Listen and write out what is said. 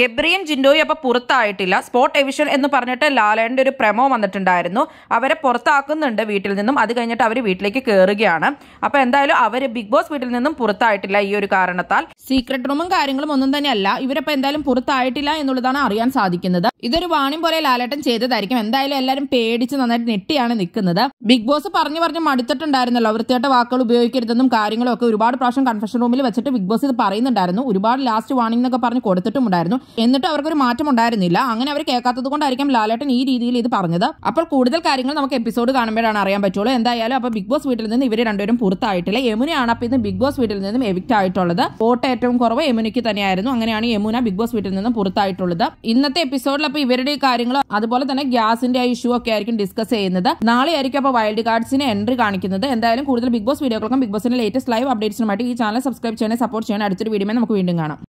ഗബ്രിയും ജിൻഡോയും അപ്പൊ പുറത്തായിട്ടില്ല. Spot evasion എന്ന് പറഞ്ഞിട്ട് ലാലേന്റെ ഒരു പ്രമോ വന്നിട്ടുണ്ടായിരുന്നു. അവരെ പുറത്താക്കുന്നുണ്ട് വീട്ടിൽ നിന്നും. അത് കഴിഞ്ഞിട്ട് അവർ വീട്ടിലേക്ക് കയറുകയാണ് അപ്പൊ എന്തായാലും അവർ ബിഗ് ബോസ് വീട്ടിൽ നിന്നും പുറത്തായിട്ടില്ല ഈ ഒരു കാരണത്താൽ. സീക്രട്ട് റൂമും കാര്യങ്ങളും ഒന്നും തന്നെയല്ല. ഇവരപ്പോ എന്തായാലും പുറത്തായിട്ടില്ല എന്നുള്ളതാണ് അറിയാൻ സാധിക്കുന്നത്. ഇതൊരു വാണിം പോലെ ലാലേട്ടൻ ചെയ്തതായിരിക്കും. എന്തായാലും എല്ലാവരും പേടിച്ച് നന്നായിട്ട് നെട്ടിയാണ് നിൽക്കുന്നത്. ബിഗ് ബോസ് പറഞ്ഞു പറഞ്ഞ് മടുത്തിട്ടുണ്ടായിരുന്നല്ലോ. വൃത്തിയായിട്ട് വാക്കുകൾ ഉപയോഗിക്കരുതെന്നും കാര്യങ്ങളും ഒക്കെ ഒരുപാട് പ്രാവശ്യം കൺഫെഷൻ റൂമിൽ വെച്ചിട്ട് ബിഗ് ബോസ് ഇത് പറയുന്നുണ്ടായിരുന്നു. ഒരുപാട് ലാസ്റ്റ് വാണിംഗ് എന്നൊക്കെ പറഞ്ഞ് കൊടുത്തിട്ടുമുണ്ടായിരുന്നു. എന്നിട്ട് അവർക്കൊരു മാറ്റം ഉണ്ടായിരുന്നില്ല. അങ്ങനെ അവർ കേൾക്കാത്തത് കൊണ്ടായിരിക്കും ലാലേട്ടൻ ഈ രീതിയിൽ ഇത് പറഞ്ഞത്. അപ്പോൾ കൂടുതൽ കാര്യങ്ങൾ നമുക്ക് എപ്പിസോഡ് കാണുമ്പോഴാണ് അറിയാൻ പറ്റുള്ളൂ. എന്തായാലും അപ്പോൾ ബിഗ് ബോസ് വീട്ടിൽ നിന്ന് ഇവർ രണ്ടുപേരും പുറത്തായിട്ടില്ല. യമുനയാണ് അപ്പോൾ ഇന്ന് ബിഗ് ബോസ് വീട്ടിൽ നിന്നും എവിക്റ്റ് ആയിട്ടുള്ളത്. വോട്ട് ഏറ്റവും കുറവ് യമുനയ്ക്ക് തന്നെയായിരുന്നു. അങ്ങനെയാണ് യമുന ബിഗ് ബോസ് വീട്ടിൽ നിന്നും പുറത്തായിട്ടുള്ളത്. ഇന്നത്തെ എപ്പിസോഡിൽ അപ്പോൾ ഇവരുടെ കാര്യങ്ങൾ അതുപോലെ തന്നെ ഗ്യാസിന്റെ ആ ഇഷ്യൂ ഒക്കെ ആയിരിക്കും ഡിസ്കസ് ചെയ്യുന്നത്. നാളെ ആയിരിക്കും അപ്പോൾ വൈൽഡ് കാർഡ്സിന് എൻട്രി കാണിക്കുന്നത്. എന്തായാലും കൂടുതൽ ബിഗ് ബോസ് വീഡിയോകൾക്കും ബിഗ് ബോസിന്റെ ലേറ്റസ്റ്റ് ലൈവ് അപ്ഡേറ്റ്സിനുമായിട്ട് ഈ ചാനൽ സബ്സ്ക്രൈബ് ചെയ്യണേ സപ്പോർട്ട് ചെയ്യണേ അടുത്തൊരു വീഡിയോ നമുക്ക് വീണ്ടും കാണാം.